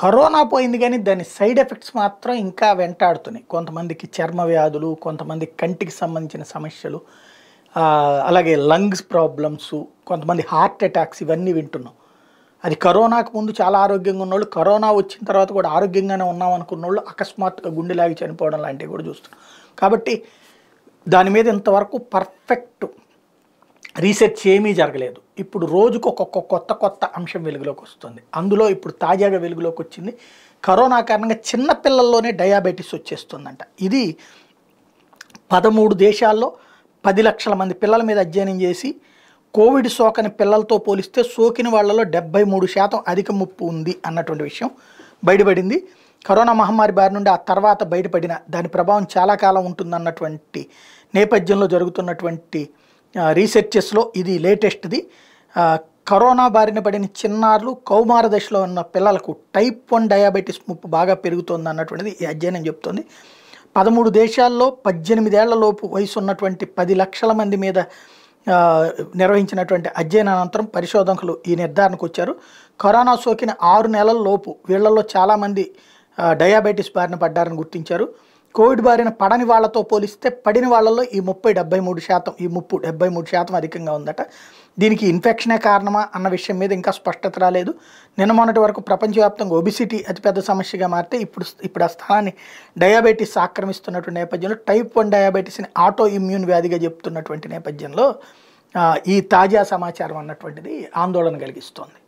Corona పోయింది కానీ దాని సైడ్ ఎఫెక్ట్స్ మాత్రం ఇంకా వెంటాడుతున్నాయి. కొంతమందికి చర్మ వ్యాధులు కొంతమంది కంటికి సంబంధించిన సమస్యలు అలాగే లంగ్స్ ప్రాబ్లమ్స్ కొంతమంది హార్ట్ అటాక్స్ ఇవన్నీ వింటున్నాం. అది కరోనాకు ముందు చాలా ఆరోగ్యంగా ఉన్నోళ్ళు కరోనా వచ్చిన తర్వాత కూడా ఆరోగ్యంగానే ఉన్నాం అనుకున్న వాళ్ళు అకస్మాత్తుగా గుండెలాగి చనిపోవడం లాంటివి కూడా చూస్తున్నాం. కాబట్టి దాని మీద ఇంతవరకు పర్ఫెక్ట్ రీసెర్చ్ ఏమీ జరగలేదు. ఇప్పుడు రోజుకు ఒక్కొక్క కొత్త కొత్త అంశం వెలుగులోకి వస్తుంది. అందులో ఇప్పుడు తాజాగా వెలుగులోకి వచ్చింది కరోనా కారణంగా చిన్న పిల్లల్లోనే డయాబెటీస్ వచ్చేస్తుందంట. ఇది పదమూడు దేశాల్లో పది లక్షల మంది పిల్లల మీద అధ్యయనం చేసి కోవిడ్ సోకని పిల్లలతో పోలిస్తే సోకిన వాళ్ళలో డెబ్బై మూడు శాతం అధిక ముప్పు ఉంది అన్నటువంటి విషయం బయటపడింది. కరోనా మహమ్మారి బారి నుండి ఆ తర్వాత బయటపడిన దాని ప్రభావం చాలా కాలం ఉంటుందన్నటువంటి నేపథ్యంలో జరుగుతున్నటువంటి రీసెర్చెస్లో ఇది లేటెస్ట్ది కరోనా బారిన పడిన చిన్నారులు కౌమార దశలో ఉన్న పిల్లలకు టైప్ వన్ డయాబెటీస్ ముప్పు బాగా పెరుగుతోంది అన్నటువంటిది ఈ అధ్యయనం చెప్తుంది. పదమూడు దేశాల్లో పద్దెనిమిదేళ్ళలోపు వయసు ఉన్నటువంటి పది లక్షల మంది మీద నిర్వహించినటువంటి అధ్యయనం అనంతరం పరిశోధకులు ఈ నిర్ధారణకు వచ్చారు. కరోనా సోకిన ఆరు నెలల లోపు వీళ్ళలో చాలామంది డయాబెటీస్ బారిన పడ్డారని గుర్తించారు. కోవిడ్ బారిన పడని వాళ్ళతో పోలిస్తే పడిన వాళ్ళల్లో ఈ ముప్పై డెబ్బై మూడు శాతం ఈ ముప్పు డెబ్బై మూడు శాతం అధికంగా ఉందట. దీనికి ఇన్ఫెక్షనే కారణమా అన్న విషయం మీద ఇంకా స్పష్టత రాలేదు. నిన్న మొన్నటి వరకు ప్రపంచవ్యాప్తంగా ఒబిసిటీ అతిపెద్ద సమస్యగా మారితే ఇప్పుడు ఇప్పుడు ఆ స్థానాన్ని డయాబెటీస్ ఆక్రమిస్తున్నటువంటి నేపథ్యంలో టైప్ వన్ డయాబెటీస్ని ఆటో ఇమ్యూన్ వ్యాధిగా చెప్తున్నటువంటి నేపథ్యంలో ఈ తాజా సమాచారం అన్నటువంటిది ఆందోళన కలిగిస్తోంది.